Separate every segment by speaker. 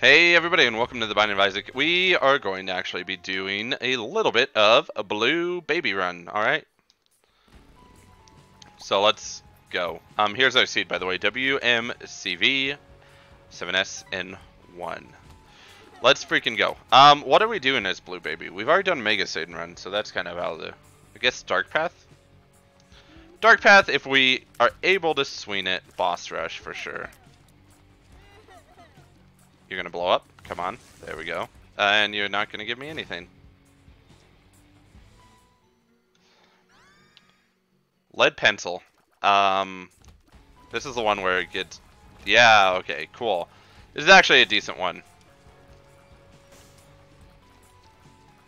Speaker 1: Hey everybody and welcome to the Binding of Isaac. We are going to actually be doing a little bit of a blue baby run, alright? So let's go. Um, here's our seed by the way, WMCV 7S and 1. Let's freaking go. Um, what are we doing as blue baby? We've already done Mega Satan run, so that's kind of out of the... I guess Dark Path? Dark Path, if we are able to swing it, boss rush for sure. You're gonna blow up? Come on. There we go. Uh, and you're not gonna give me anything. Lead pencil. Um, this is the one where it gets... Yeah, okay, cool. This is actually a decent one.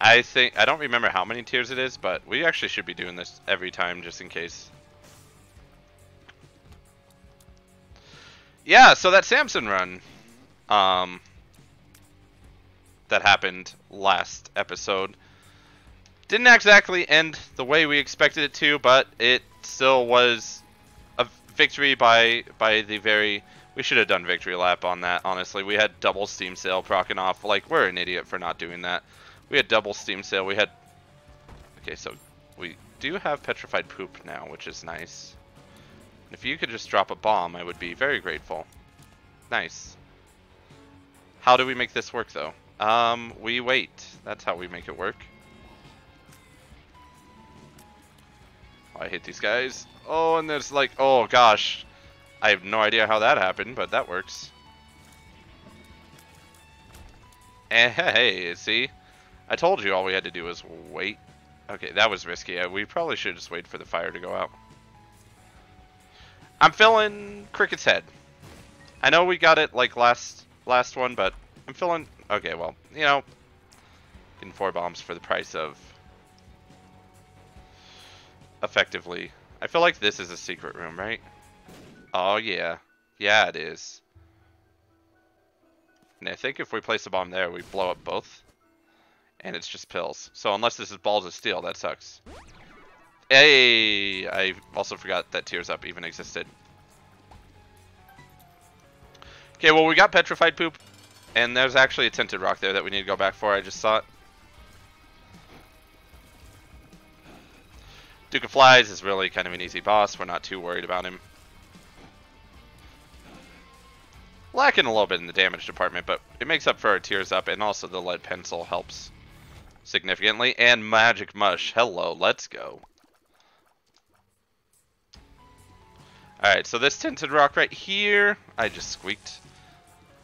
Speaker 1: I think... I don't remember how many tiers it is, but we actually should be doing this every time just in case. Yeah, so that Samson run um, that happened last episode. Didn't exactly end the way we expected it to, but it still was a victory by by the very. We should have done victory lap on that. Honestly, we had double steam sale procking off. Like we're an idiot for not doing that. We had double steam sale. We had. Okay, so we do have petrified poop now, which is nice. If you could just drop a bomb, I would be very grateful. Nice. How do we make this work, though? Um, we wait. That's how we make it work. Oh, I hate these guys. Oh, and there's like, oh gosh. I have no idea how that happened, but that works. And hey, see? I told you all we had to do was wait. Okay, that was risky. We probably should just wait for the fire to go out. I'm filling Cricket's head. I know we got it like last last one, but I'm feeling... Okay, well, you know, getting four bombs for the price of... Effectively. I feel like this is a secret room, right? Oh, yeah. Yeah, it is. And I think if we place a bomb there, we blow up both. And it's just pills. So unless this is balls of steel, that sucks. Hey! I also forgot that Tears Up even existed. Okay, well, we got Petrified Poop, and there's actually a Tinted Rock there that we need to go back for. I just saw it. Duke of Flies is really kind of an easy boss. We're not too worried about him. Lacking a little bit in the damage department, but it makes up for our Tears Up, and also the Lead Pencil helps significantly. And Magic Mush. Hello, let's go. Alright, so this Tinted Rock right here, I just squeaked.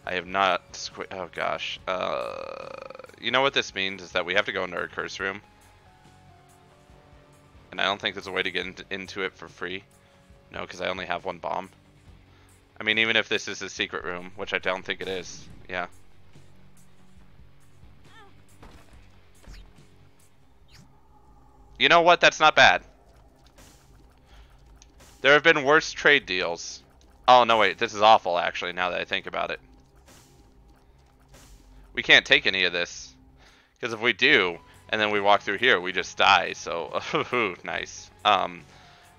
Speaker 1: I have not oh gosh. Uh, you know what this means is that we have to go into our curse room. And I don't think there's a way to get into it for free. No, because I only have one bomb. I mean, even if this is a secret room, which I don't think it is. Yeah. You know what? That's not bad. There have been worse trade deals. Oh, no, wait. This is awful, actually, now that I think about it. We can't take any of this. Because if we do, and then we walk through here, we just die. So, nice. Um,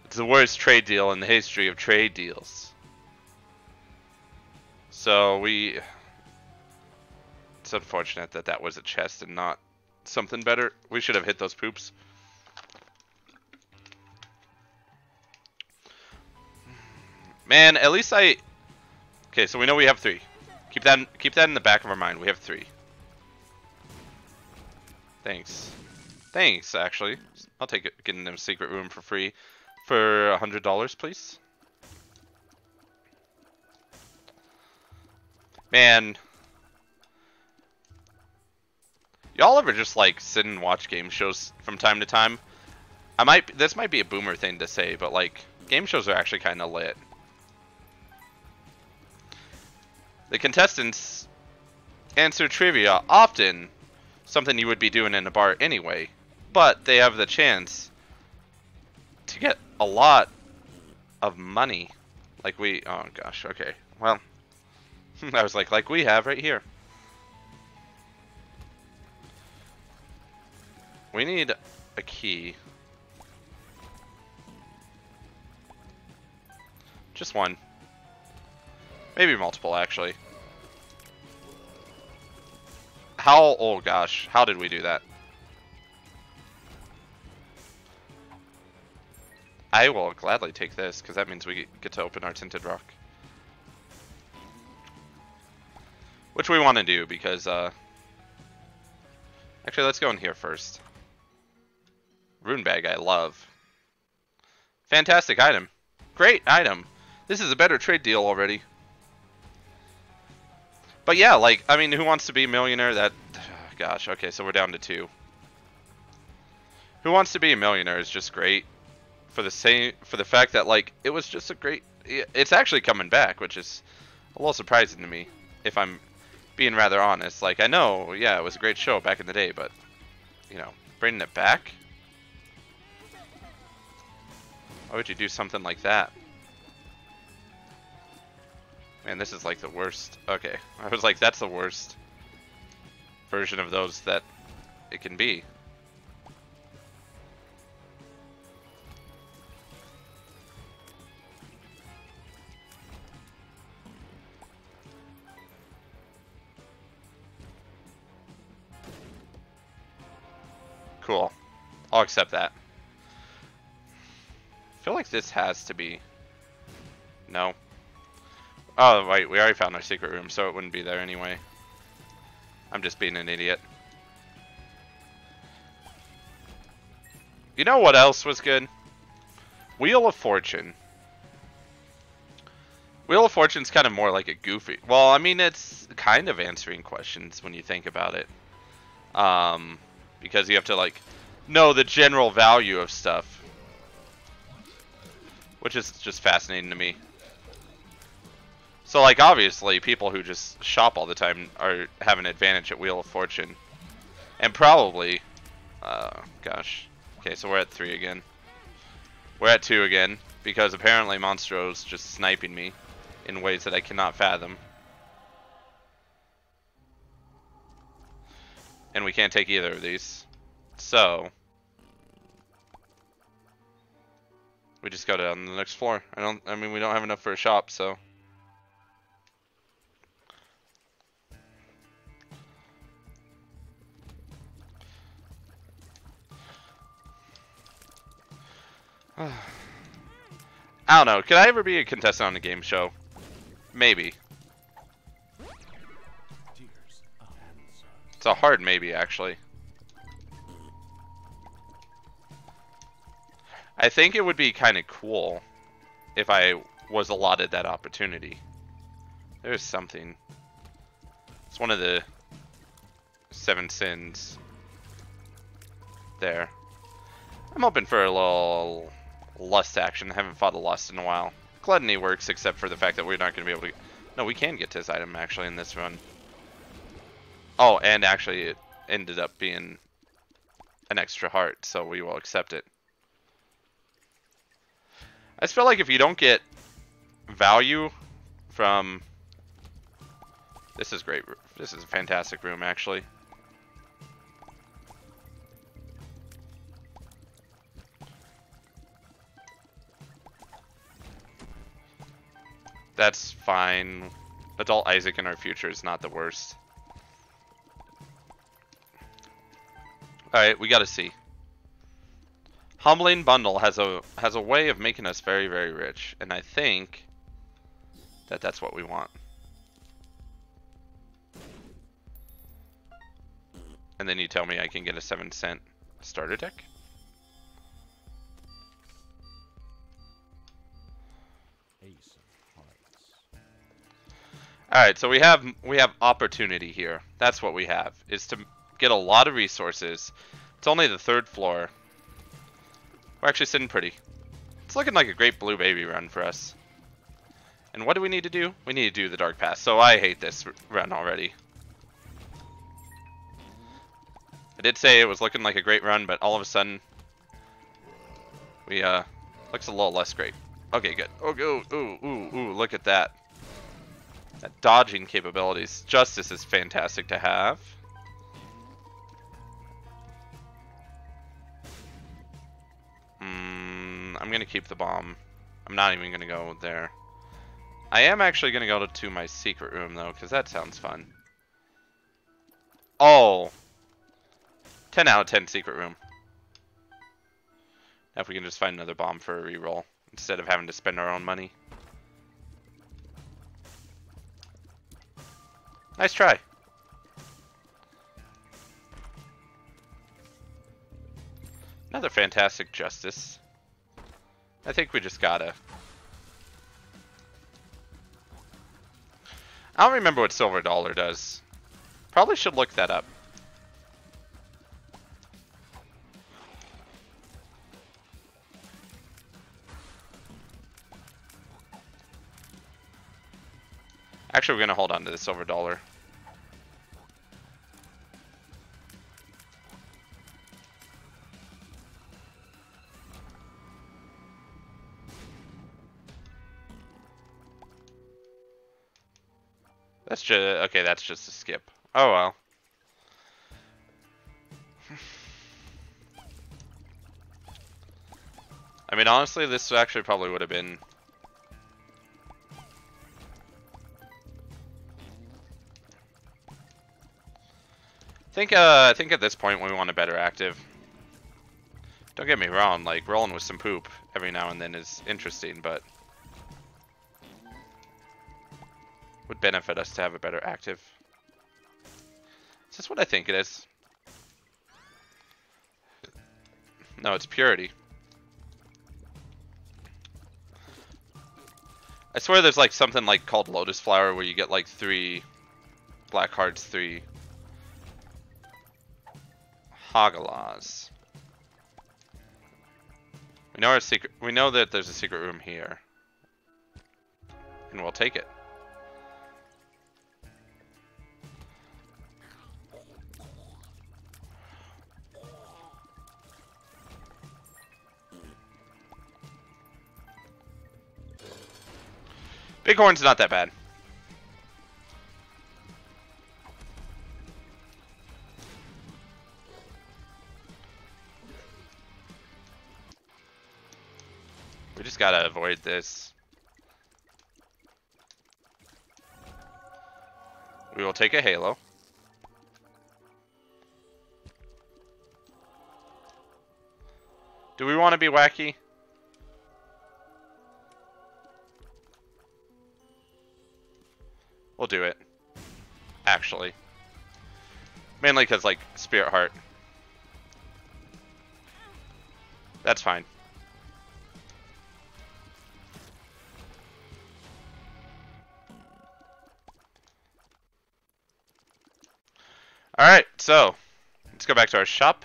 Speaker 1: it's the worst trade deal in the history of trade deals. So we... It's unfortunate that that was a chest and not something better. We should have hit those poops. Man, at least I... Okay, so we know we have three. Keep that keep that in the back of our mind. We have three. Thanks. Thanks, actually. I'll take it getting them secret room for free for a hundred dollars, please. Man. Y'all ever just like sit and watch game shows from time to time? I might this might be a boomer thing to say, but like game shows are actually kind of lit. The contestants answer trivia often something you would be doing in a bar anyway, but they have the chance to get a lot of money. Like we, oh gosh, okay. Well, I was like, like we have right here. We need a key. Just one. Maybe multiple, actually. How, oh gosh, how did we do that? I will gladly take this, because that means we get to open our Tinted Rock. Which we want to do, because, uh... Actually, let's go in here first. Rune Bag I love. Fantastic item. Great item. This is a better trade deal already. But yeah, like, I mean, who wants to be a millionaire? That, gosh, okay, so we're down to two. Who wants to be a millionaire is just great for the same for the fact that like it was just a great. It's actually coming back, which is a little surprising to me, if I'm being rather honest. Like I know, yeah, it was a great show back in the day, but you know, bringing it back. Why would you do something like that? Man, this is like the worst. Okay, I was like, that's the worst version of those that it can be. Cool. I'll accept that. I feel like this has to be... No. Oh, wait, we already found our secret room, so it wouldn't be there anyway. I'm just being an idiot. You know what else was good? Wheel of Fortune. Wheel of Fortune's kind of more like a goofy... Well, I mean, it's kind of answering questions when you think about it. Um, because you have to like know the general value of stuff, which is just fascinating to me. So like obviously people who just shop all the time are have an advantage at Wheel of Fortune, and probably, uh, gosh, okay, so we're at three again. We're at two again because apparently Monstro's just sniping me in ways that I cannot fathom. And we can't take either of these. So... We just go down the next floor. I don't, I mean, we don't have enough for a shop, so... I don't know. Could I ever be a contestant on a game show? Maybe. It's a hard maybe, actually. I think it would be kind of cool if I was allotted that opportunity. There's something. It's one of the seven sins there. I'm hoping for a little lust action. I haven't fought a lust in a while. Gluttony works except for the fact that we're not going to be able to... No, we can get to this item actually in this run. Oh, and actually it ended up being an extra heart, so we will accept it. I just feel like if you don't get value from... This is great. This is a fantastic room, actually. That's fine. Adult Isaac in our future is not the worst. Alright, we gotta see. Humbling Bundle has a has a way of making us very, very rich. And I think that that's what we want. And then you tell me I can get a 7 cent starter deck? Alright, so we have we have opportunity here. That's what we have, is to get a lot of resources. It's only the third floor. We're actually sitting pretty. It's looking like a great blue baby run for us. And what do we need to do? We need to do the Dark Pass. So I hate this run already. I did say it was looking like a great run, but all of a sudden, we, uh, looks a little less great. Okay, good. Oh, ooh, ooh, ooh, ooh, look at that. That dodging capabilities. Justice is fantastic to have. Hmm, I'm going to keep the bomb. I'm not even going to go there. I am actually going to go to my secret room, though, because that sounds fun. Oh. 10 out of 10 secret room. Now if we can just find another bomb for a reroll instead of having to spend our own money. Nice try. Another fantastic justice. I think we just gotta. I don't remember what silver dollar does. Probably should look that up. Actually, we're going to hold on to the silver dollar. That's just, okay, that's just a skip. Oh well. I mean, honestly, this actually probably would have been... I think, uh, I think at this point we want a better active. Don't get me wrong, like, rolling with some poop every now and then is interesting, but... Would benefit us to have a better active. Is this what I think it is? No, it's purity. I swear there's like something like called Lotus Flower where you get like three black hearts, three Hagalaz. We know our secret we know that there's a secret room here. And we'll take it. Big Horn's not that bad. We just gotta avoid this. We will take a halo. Do we want to be wacky? We'll do it. Actually. Mainly because, like, Spirit Heart. That's fine. Alright, so, let's go back to our shop.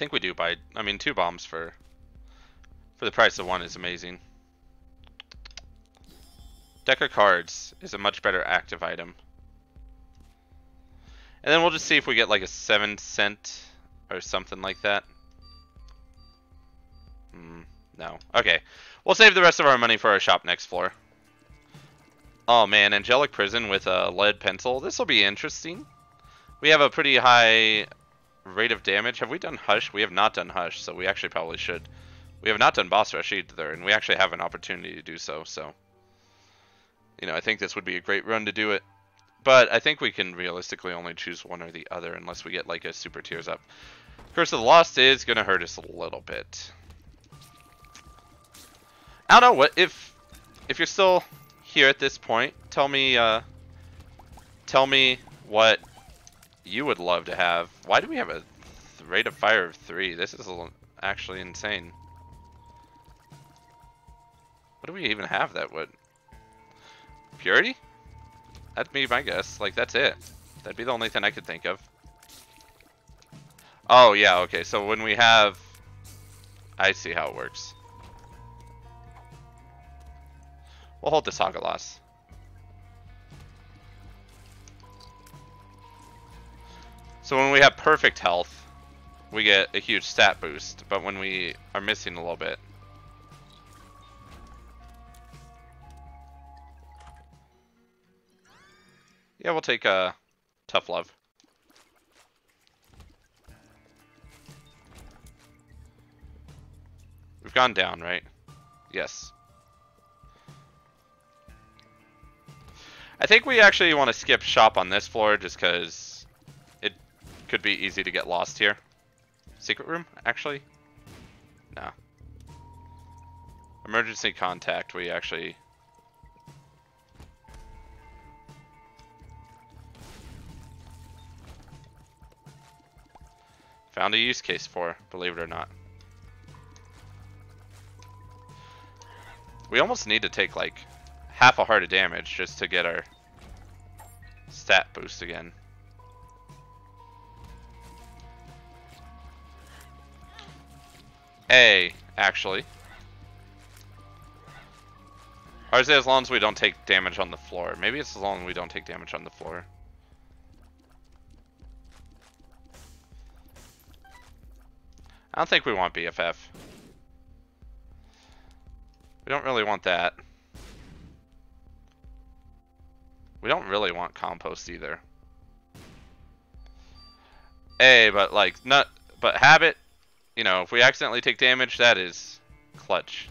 Speaker 1: Think we do buy. I mean, two bombs for for the price of one is amazing. Deck of cards is a much better active item. And then we'll just see if we get like a 7 cent or something like that. Mm, no. Okay. We'll save the rest of our money for our shop next floor. Oh man, Angelic Prism with a lead pencil. This will be interesting. We have a pretty high rate of damage. Have we done Hush? We have not done Hush, so we actually probably should. We have not done Boss Rush either, and we actually have an opportunity to do so, so... You know, I think this would be a great run to do it. But I think we can realistically only choose one or the other unless we get like a Super Tears up. Curse of the Lost is going to hurt us a little bit. I don't know, what if if you're still here at this point, tell me uh, tell me what you would love to have. Why do we have a rate of fire of 3? This is actually insane. What do we even have that would? Purity? That'd be my guess. Like, that's it. That'd be the only thing I could think of. Oh, yeah, okay. So when we have... I see how it works. We'll hold the Hagalaz. So when we have perfect health, we get a huge stat boost, but when we are missing a little bit, Yeah, we'll take a uh, tough love. We've gone down, right? Yes. I think we actually want to skip shop on this floor just because could be easy to get lost here. Secret room, actually? No. Emergency contact, we actually... Found a use case for, believe it or not. We almost need to take like half a heart of damage just to get our stat boost again. A, actually. Or is it as long as we don't take damage on the floor? Maybe it's as long as we don't take damage on the floor. I don't think we want BFF. We don't really want that. We don't really want compost either. A, but like not but habit, you know, if we accidentally take damage, that is clutch.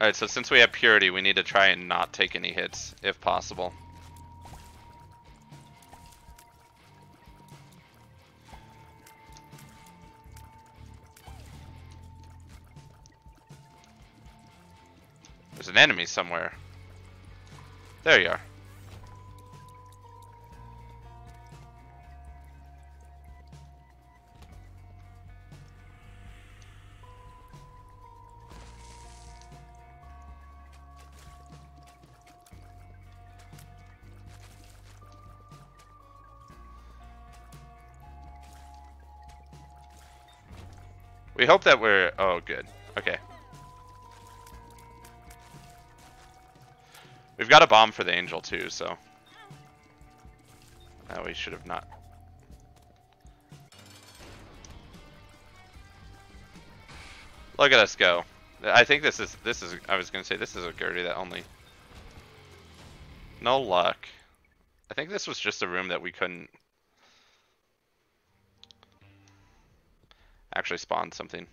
Speaker 1: Alright, so since we have purity, we need to try and not take any hits, if possible. There's an enemy somewhere. There you are. We hope that we're... Oh, good. Okay. We've got a bomb for the angel too, so. No, we should have not. Look at us go. I think this is, this is, I was going to say, this is a Gertie that only. No luck. I think this was just a room that we couldn't actually spawn something.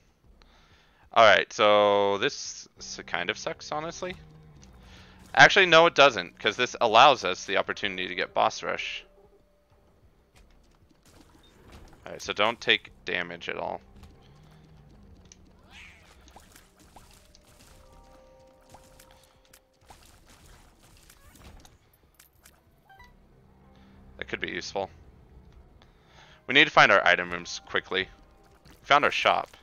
Speaker 1: Alright, so this kind of sucks, honestly. Actually, no it doesn't, because this allows us the opportunity to get boss rush. Alright, so don't take damage at all. That could be useful. We need to find our item rooms quickly. We found our shop.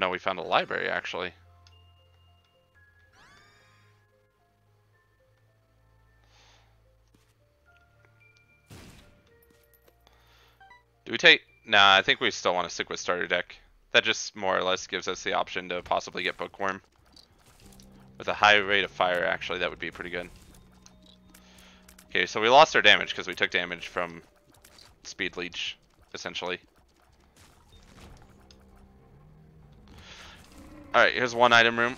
Speaker 1: No, we found a library actually. Do we take... Nah, I think we still want to stick with starter deck. That just more or less gives us the option to possibly get Bookworm. With a high rate of fire, actually, that would be pretty good. Okay, so we lost our damage because we took damage from Speed Leech, essentially. Alright, here's one item room.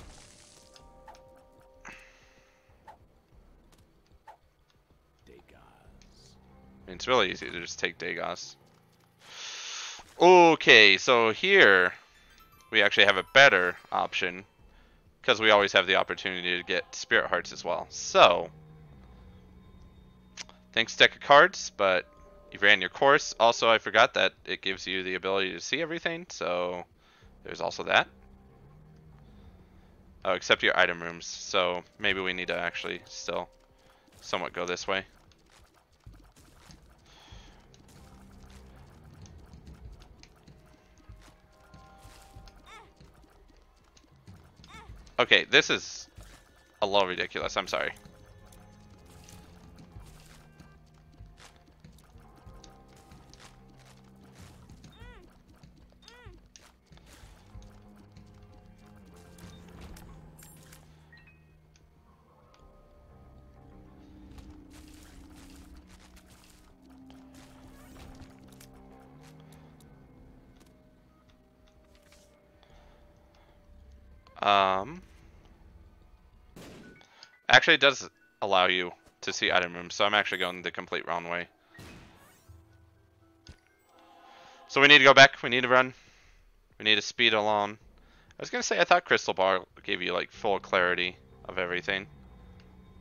Speaker 1: I mean, it's really easy to just take Dagaz. Okay, so here we actually have a better option because we always have the opportunity to get Spirit Hearts as well. So, thanks deck of cards, but you ran your course. Also, I forgot that it gives you the ability to see everything, so there's also that. Oh, except your item rooms. So maybe we need to actually still somewhat go this way. Okay, this is a little ridiculous. I'm sorry. Um, actually, it does allow you to see item rooms, so I'm actually going the complete wrong way. So we need to go back. We need to run. We need to speed along. I was gonna say I thought Crystal Ball gave you like full clarity of everything.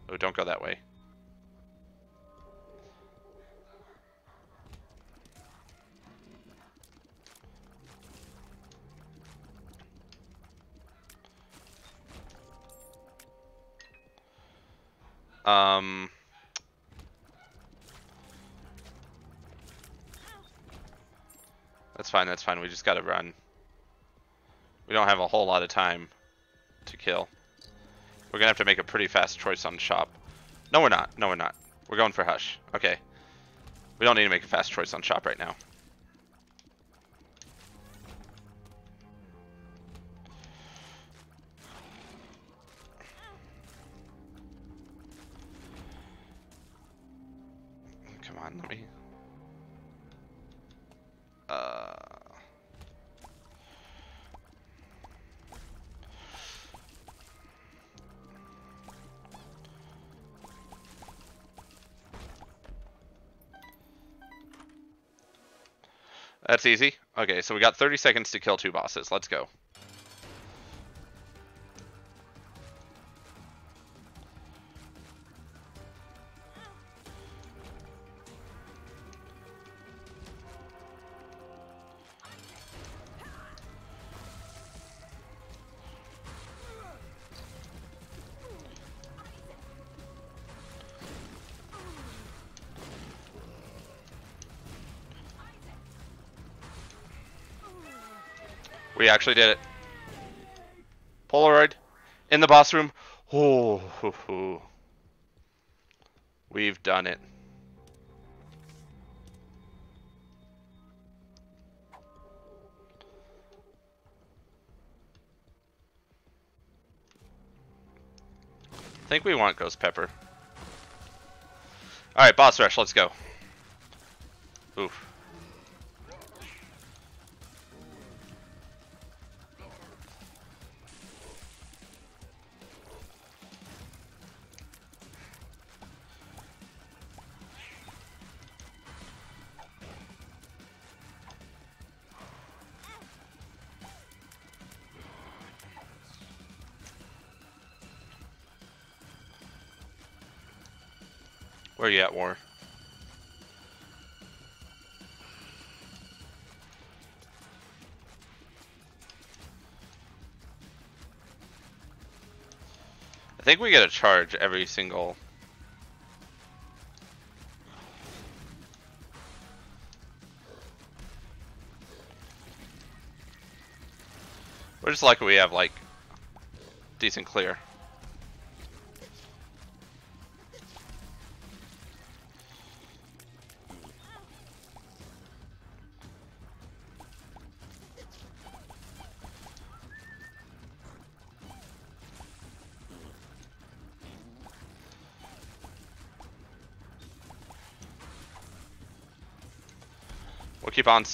Speaker 1: Oh, don't go that way. Um, that's fine, that's fine. We just gotta run. We don't have a whole lot of time to kill. We're gonna have to make a pretty fast choice on shop. No, we're not. No, we're not. We're going for Hush. Okay. We don't need to make a fast choice on shop right now. On, let me... Uh... That's easy. Okay, so we got 30 seconds to kill two bosses. Let's go. Actually did it. Polaroid in the boss room. Oh, we've done it. I think we want Ghost Pepper. Alright, boss rush, let's go. Oof. Where are you at, War? I think we get a charge every single... We're just lucky we have, like, decent clear. Keep on.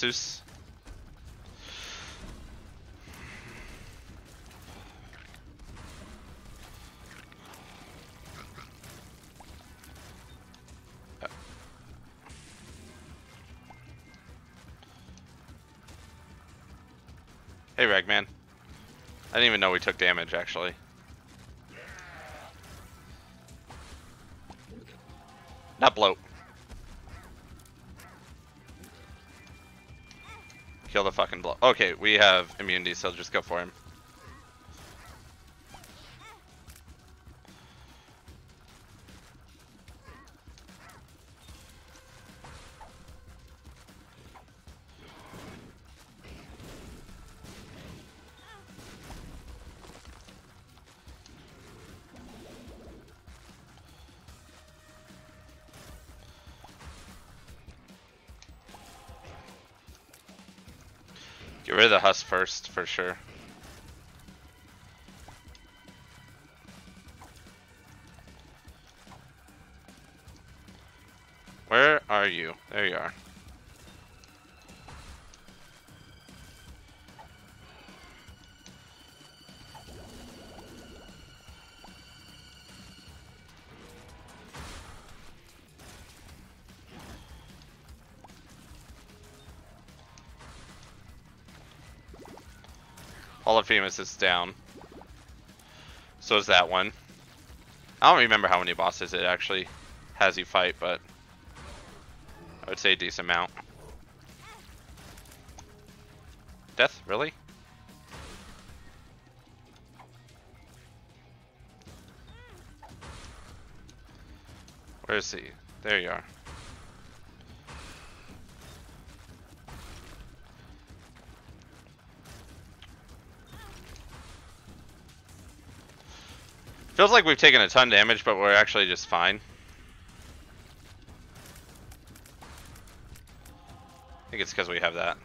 Speaker 1: Hey, Ragman. I didn't even know we took damage, actually. Fucking bloat. Okay, we have immunity, so just go for him. Get rid of the husk first, for sure. Polyphemus is down. So is that one. I don't remember how many bosses it actually has you fight, but I would say a decent amount. Death? Really? Where is he? There you are. Feels like we've taken a ton damage, but we're actually just fine. I think it's because we have that.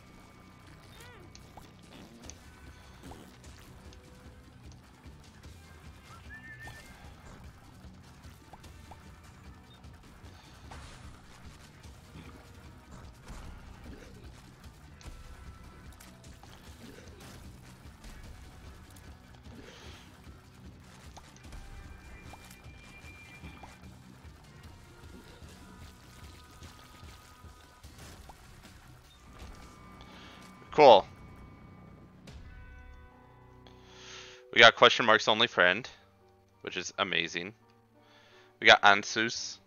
Speaker 1: We got question marks only friend, which is amazing. We got Ansuz.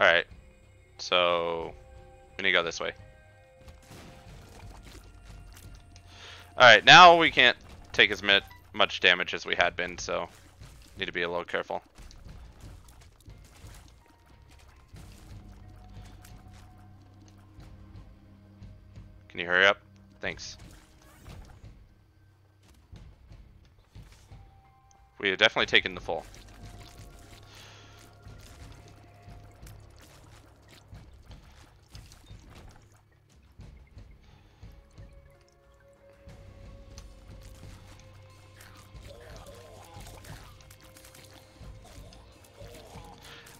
Speaker 1: Alright. So, we need to go this way. Alright, now we can't take as much damage as we had been, so need to be a little careful. Can you hurry up? Thanks. We have definitely taken the full.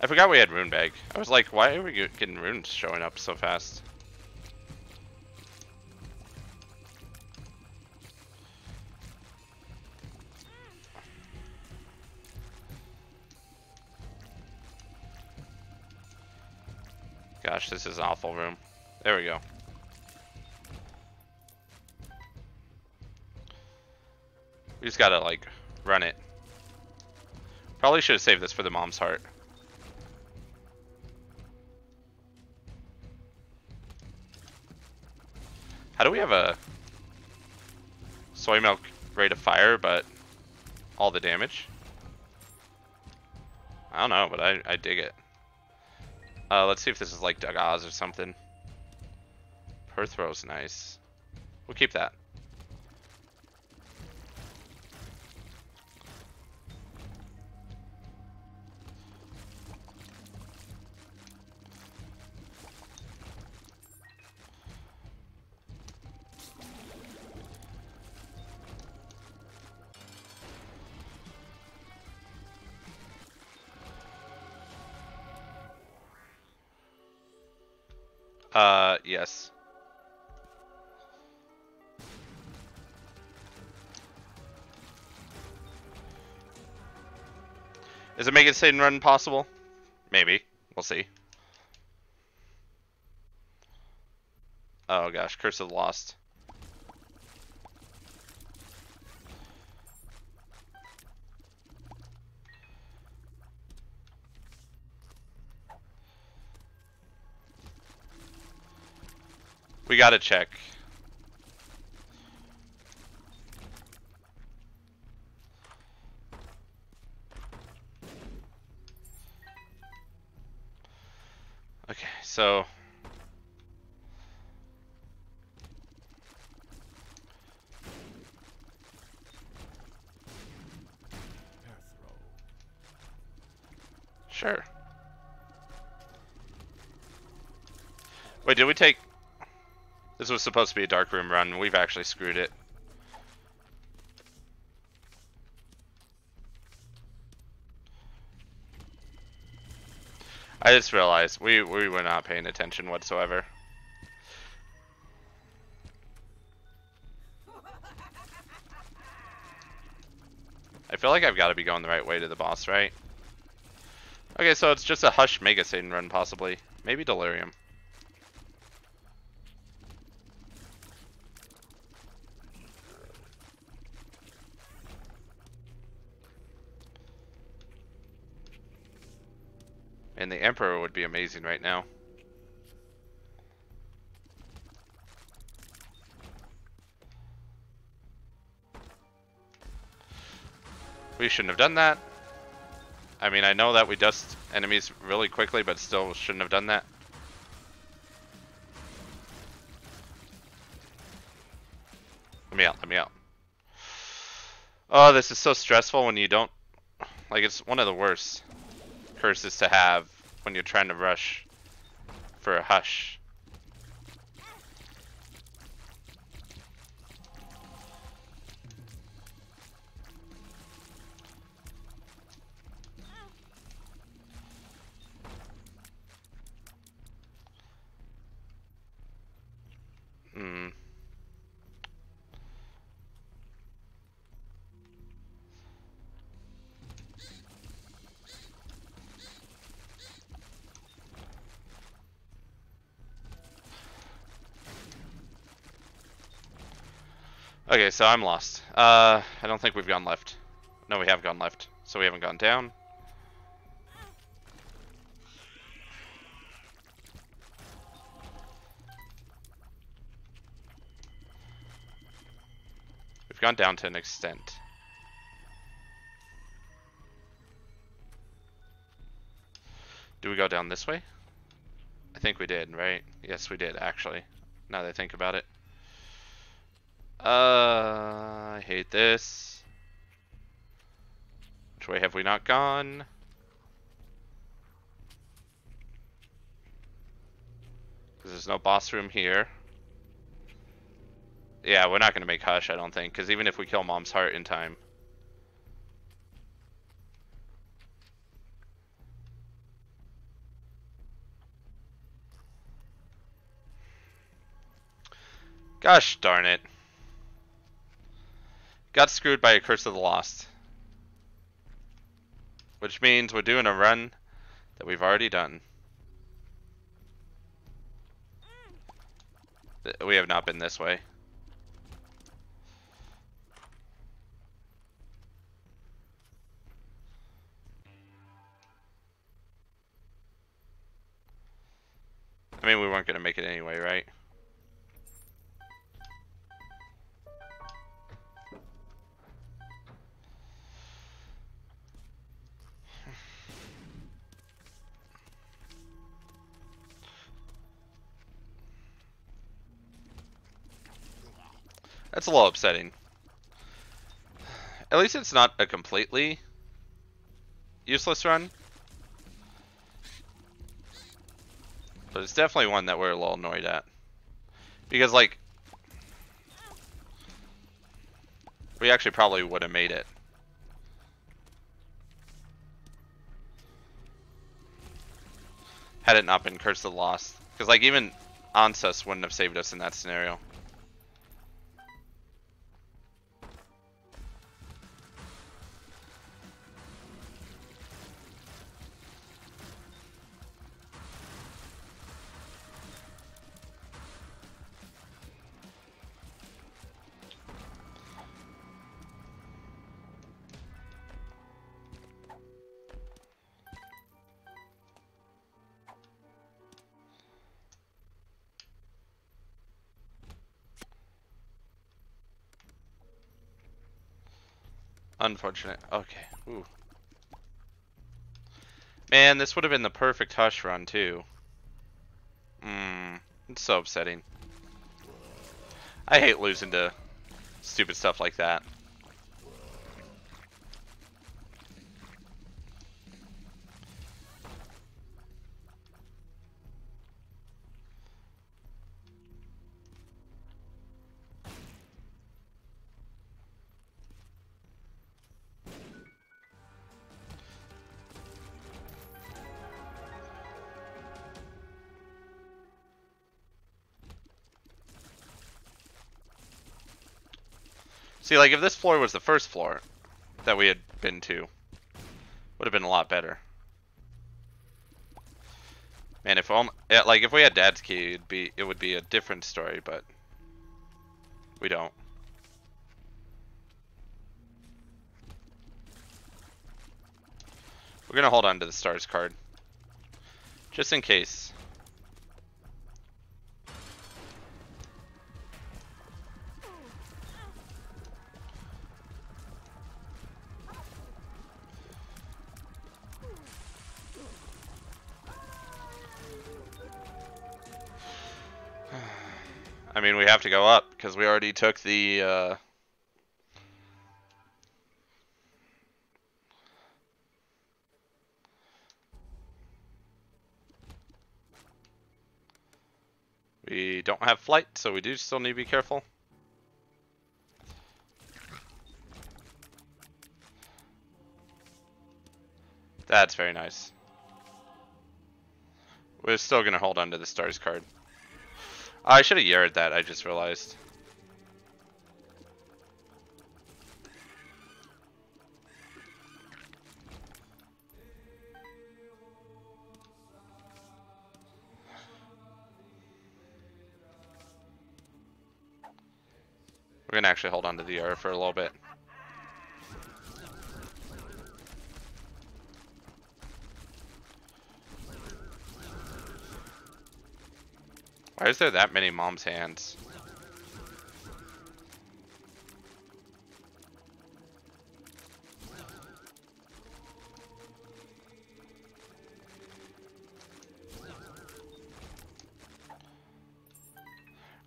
Speaker 1: I forgot we had rune bag. I was like, why are we getting runes showing up so fast? Gosh, this is an awful room. There we go. We just gotta, like, run it. Probably should have saved this for the mom's heart. How do we have a soy milk rate of fire, but all the damage? I don't know, but I, I dig it. Uh, let's see if this is like Dagaz or something. Perthro's nice. We'll keep that. Uh, yes. Is a Mega Satan run possible? Maybe. We'll see. Oh gosh, Curse of the Lost. We gotta check. Okay, so... Sure. Wait, did we take... This was supposed to be a dark room run. We've actually screwed it. I just realized we, we were not paying attention whatsoever. I feel like I've got to be going the right way to the boss, right? Okay, so it's just a Hush Mega Satan run, possibly. Maybe delirium. And the Emperor would be amazing right now. We shouldn't have done that. I mean, I know that we dust enemies really quickly, but still shouldn't have done that. Let me out, let me out. Oh, this is so stressful when you don't... Like, it's one of the worst curses to have when you're trying to rush for a hush. So I'm lost. Uh, I don't think we've gone left. No, we have gone left. So we haven't gone down. We've gone down to an extent. Do we go down this way? I think we did, right? Yes, we did, actually. Now that I think about it. Uh, I hate this. Which way have we not gone? Because there's no boss room here. Yeah, we're not going to make Hush, I don't think. Because even if we kill Mom's heart in time. Gosh darn it. Got screwed by a Curse of the Lost. Which means we're doing a run that we've already done. We have not been this way. I mean, we weren't going to make it anyway, right? That's a little upsetting. At least it's not a completely useless run. But it's definitely one that we're a little annoyed at. Because, like, we actually probably would have made it. Had it not been Curse of the Lost. Because, like, even Ansuz wouldn't have saved us in that scenario. Unfortunate. Okay. Ooh. Man, this would have been the perfect hush run, too. Mmm. It's so upsetting. I hate losing to stupid stuff like that. See, like, if this floor was the first floor that we had been to, would have been a lot better. Man, if um, only, like if we had Dad's key, it'd be it would be a different story, but we don't. We're gonna hold on to the stars card, just in case. I mean, we have to go up because we already took the. Uh... We don't have flight, so we do still need to be careful. That's very nice. We're still going to hold on to the stars card. Oh, I should have Jera that, I just realized. We're gonna actually hold on to the Jera for a little bit. Why is there that many mom's hands?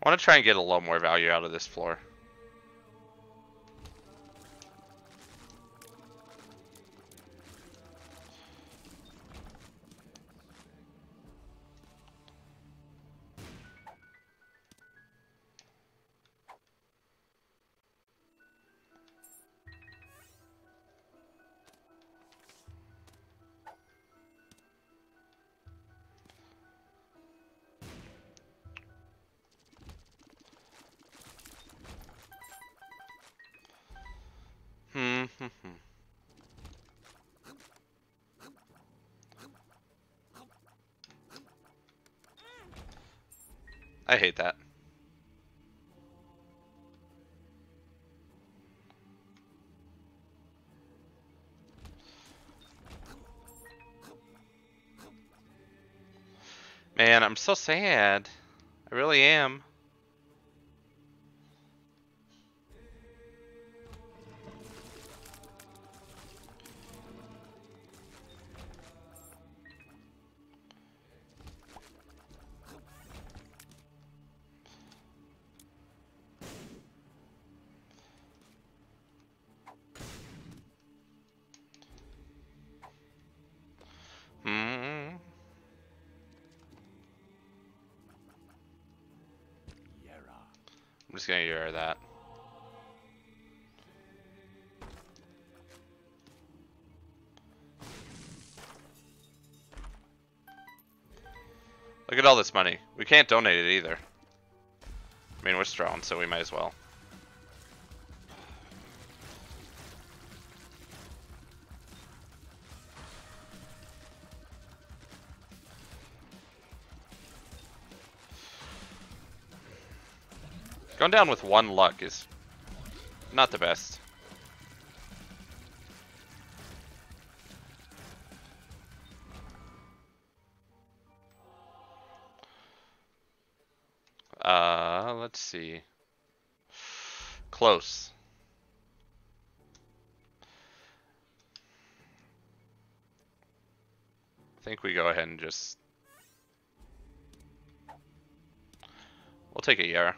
Speaker 1: I want to try and get a little more value out of this floor. Hate that. Man, I'm so sad. I really am. All this money. We can't donate it either. I mean, we're strong, so we might as well. Going down with one luck is not the best. Close. I think we go ahead and just... We'll take a year.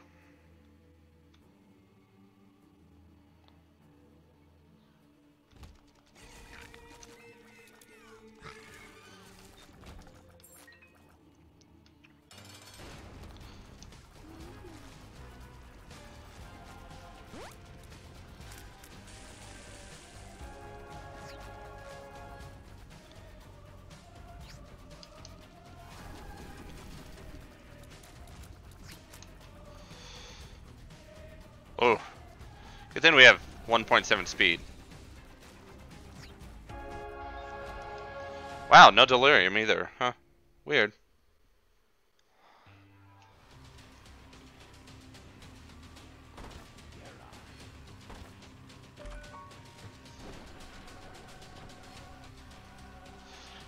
Speaker 1: Good thing we have 1.7 speed. Wow, no delirium either, huh? Weird.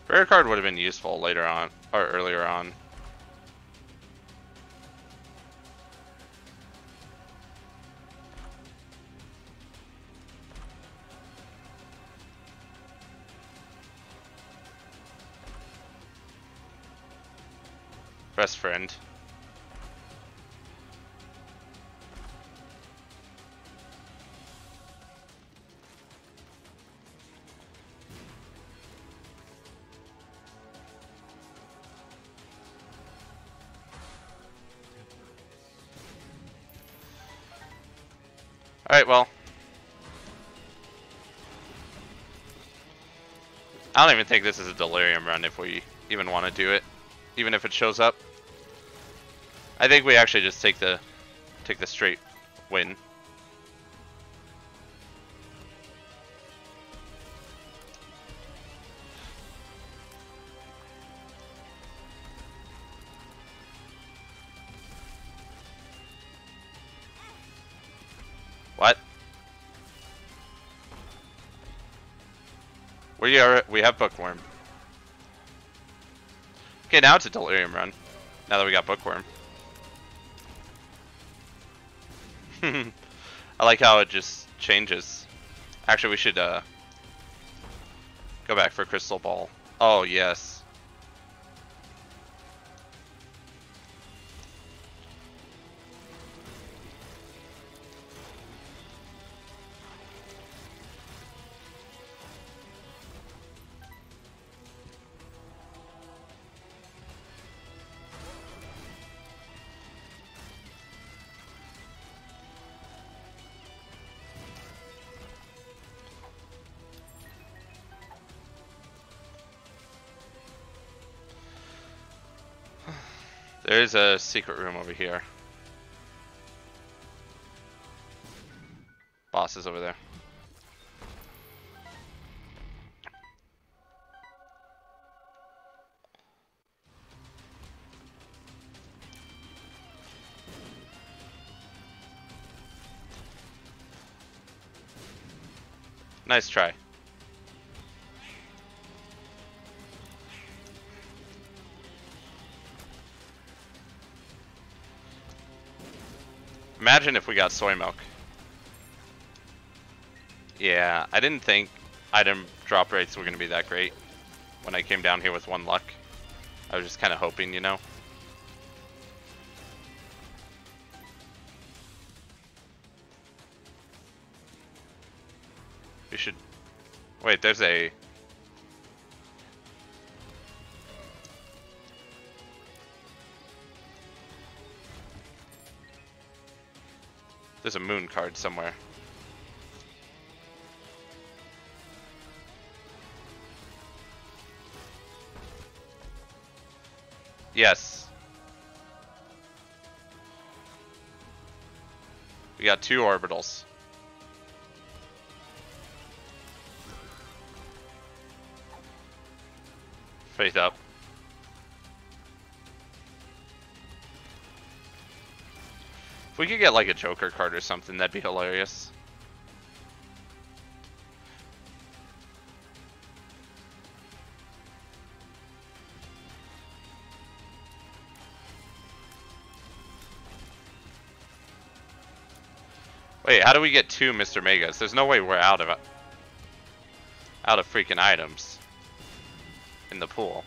Speaker 1: Rare card would have been useful later on, or earlier on. I don't even think this is a delirium run if we even want to do it. Even if it shows up. I think we actually just take the take the straight win. We are we have bookworm. Okay, now it's a delirium run. Now that we got bookworm. I like how it just changes. Actually, we should uh, go back for crystal ball. Oh yes. There's a secret room over here. Boss is over there. Nice try. Imagine if we got soy milk. Yeah, I didn't think item drop rates were going to be that great when I came down here with one luck. I was just kind of hoping, you know. We should... Wait, there's a... There's a moon card somewhere. Yes. We got two orbitals. Faith up. If we could get like a Joker card or something, that'd be hilarious. Wait, how do we get two Mr. Megas? There's no way we're out of out of freaking items in the pool.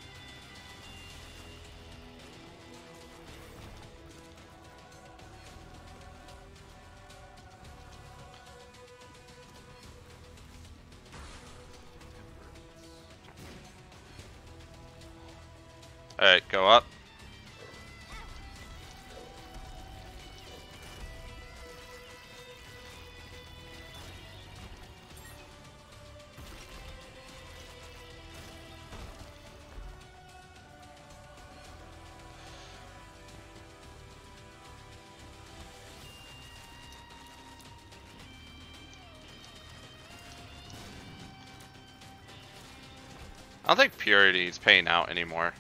Speaker 1: I Purity is paying out anymore.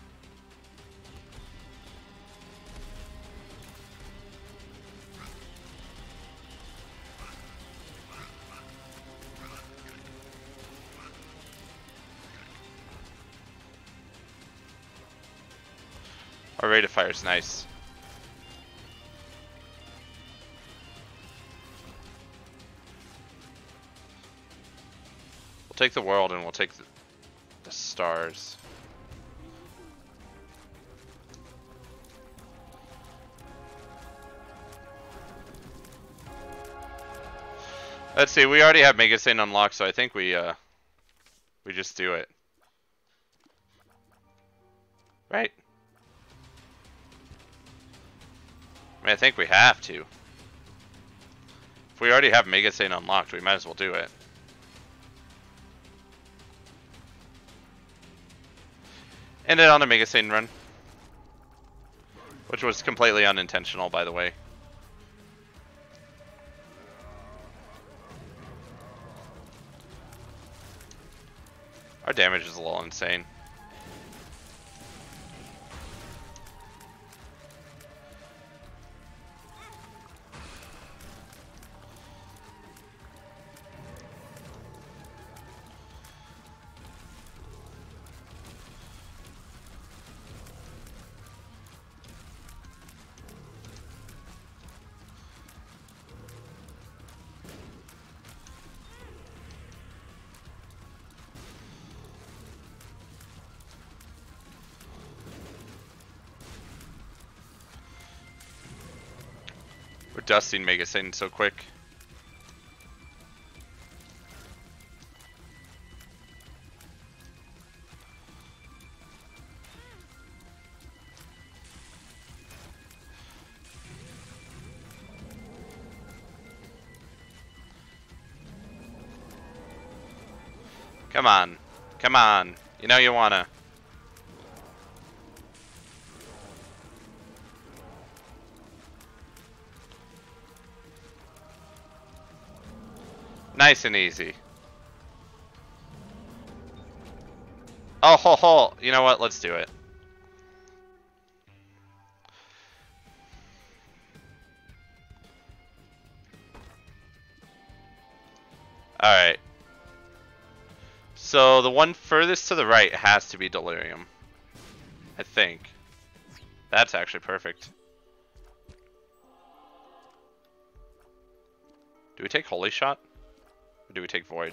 Speaker 1: Our rate of fire is nice. We'll take the world and we'll take the stars. Let's see, we already have Mega Satan unlocked, so I think we uh we just do it. Right? I mean, I think we have to. If we already have Mega Satan unlocked, we might as well do it. Ended on a Mega Satan run. Which was completely unintentional, by the way. Our damage is a little insane. We're dusting Mega Satan so quick. Come on. Come on. You know you wanna. Nice and easy. Oh, ho, ho. You know what? Let's do it. Alright. So the one furthest to the right has to be Delirium. I think. That's actually perfect. Do we take Holy Shot? Do we take Void?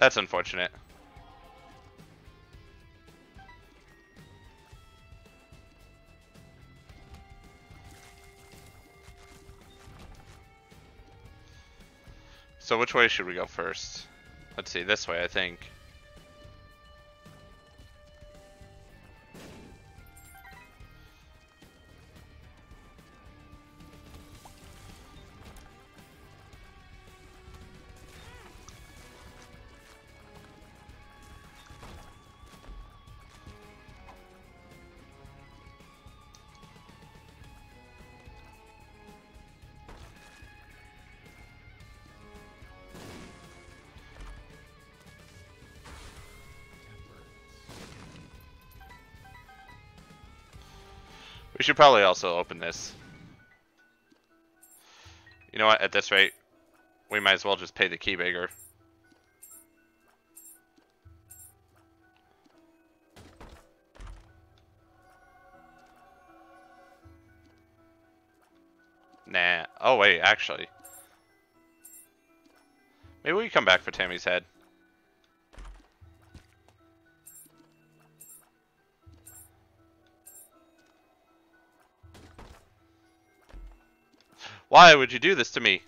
Speaker 1: That's unfortunate. So which way should we go first? Let's see, this way I think. We should probably also open this. You know what, at this rate, we might as well just pay the Key Beggar. Nah. Oh wait, actually. Maybe we come back for Tammy's head. Why would you do this to me?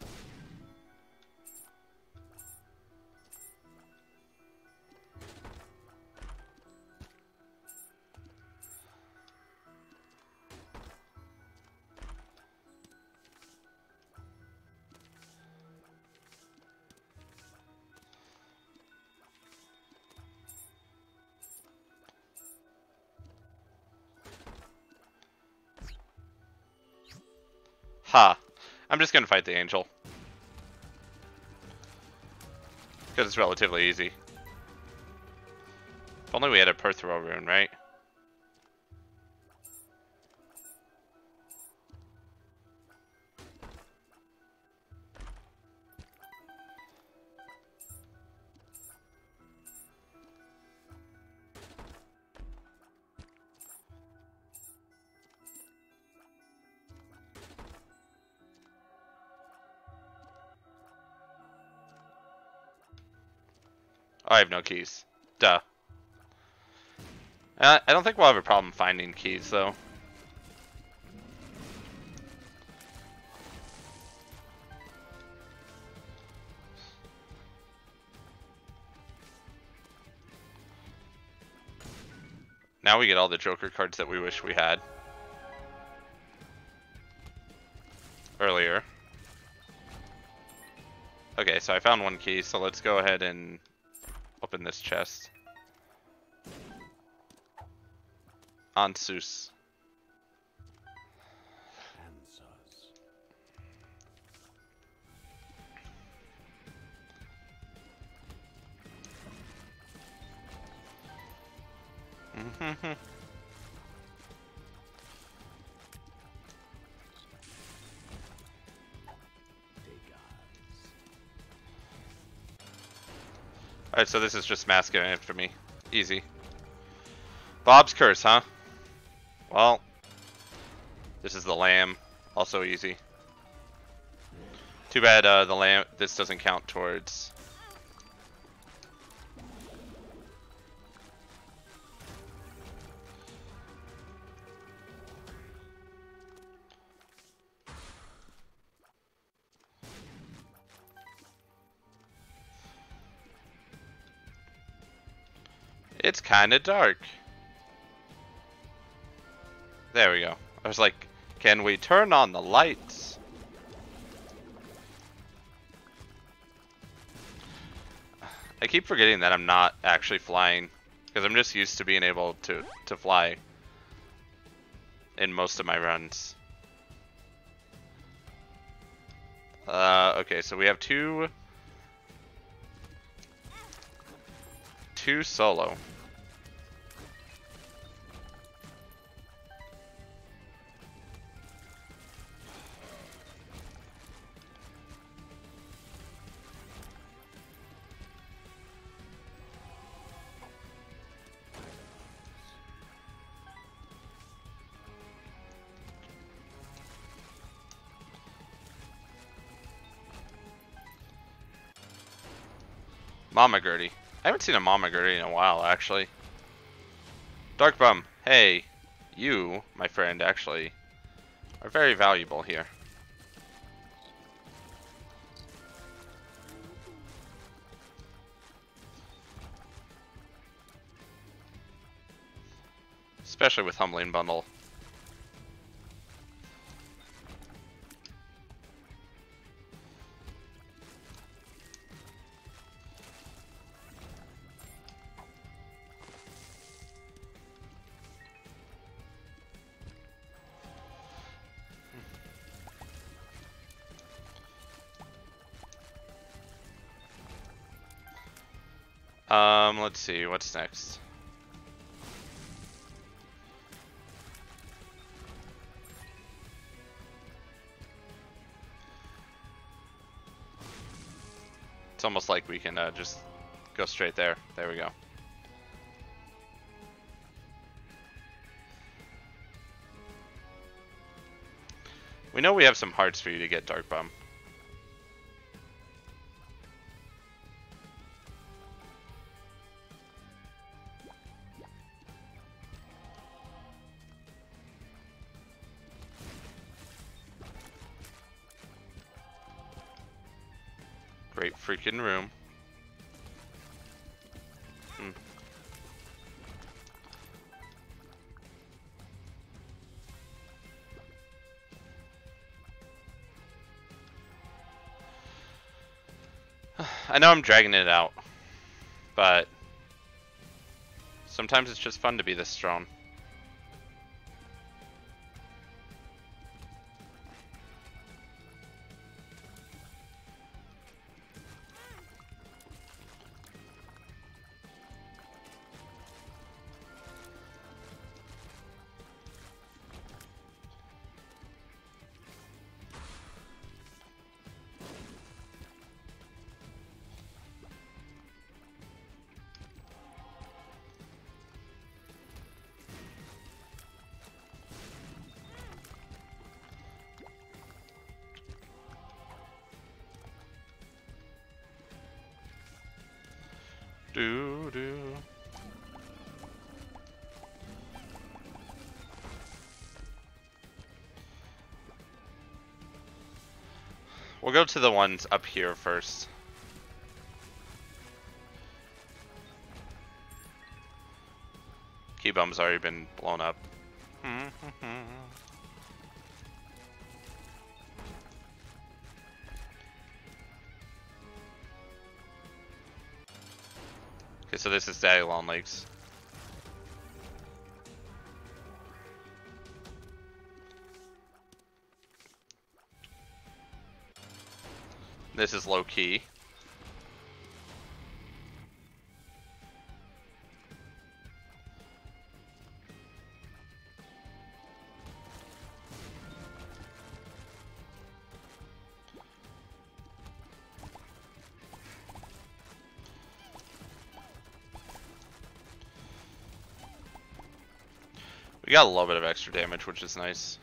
Speaker 1: I'm just gonna fight the angel. Because it's relatively easy. If only we had a Perthro rune, right? I have no keys. Duh. Uh, I don't think we'll have a problem finding keys, though. Now we get all the Joker cards that we wish we had. Earlier. Okay, so I found one key, so let's go ahead and open this chest. Ansuz. Alright, so this is just it for me. Easy. Bob's Curse, huh? Well, this is the lamb. Also easy. Too bad uh, the lamb, this doesn't count towards... kinda dark. There we go. I was like, can we turn on the lights? I keep forgetting that I'm not actually flying because I'm just used to being able to to fly in most of my runs. Uh, okay, so we have two two solo. Mama Gurdy. I haven't seen a Mama Gurdy in a while, actually. Dark Bum, hey, you, my friend, actually, are very valuable here. Especially with Humbling Bundle. What's next? It's almost like we can uh, just go straight there. There we go. We know we have some hearts for you to get, Dark Bum. Freaking room. Hmm. I know I'm dragging it out, but sometimes it's just fun to be this strong. Go to the ones up here first. Key bomb's already been blown up. Okay, so this is Daddy Long Legs. This is low key. We got a little bit of extra damage, which is nice.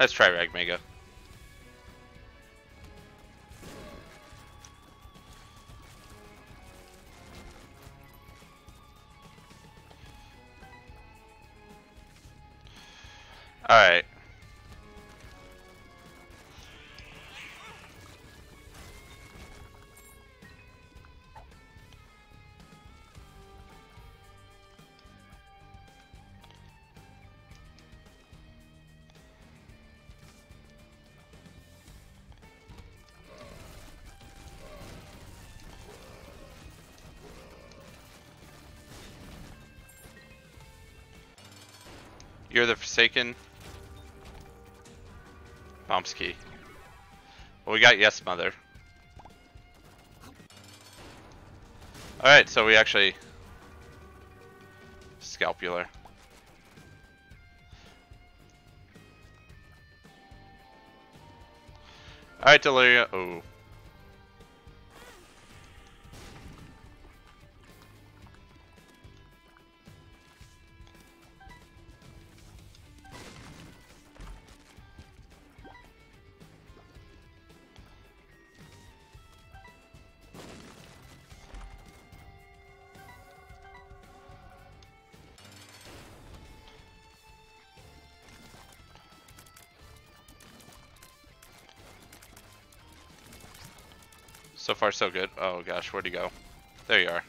Speaker 1: Let's try Rag The Bombski. Well, we got Yes Mother. Alright, so we actually... Scapular. Alright, Deliria. Oh. So far, so good. Oh gosh, where'd he go? There you are.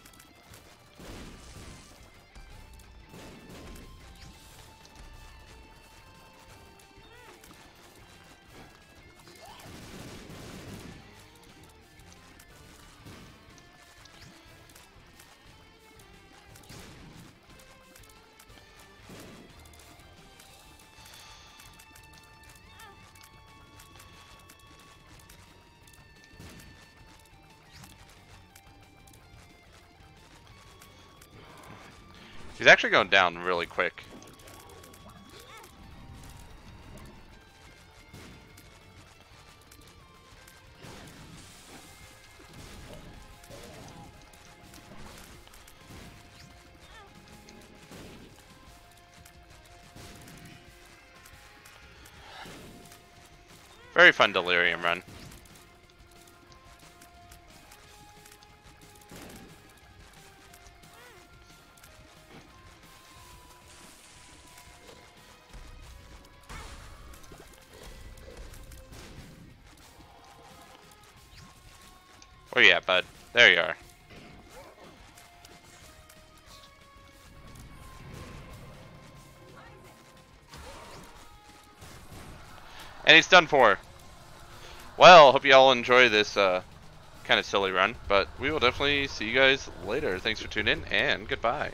Speaker 1: He's actually going down really quick. Very fun delirium run. There you are. And he's done for. Well, hope you all enjoy this uh, kind of silly run, but we will definitely see you guys later. Thanks for tuning in, and goodbye.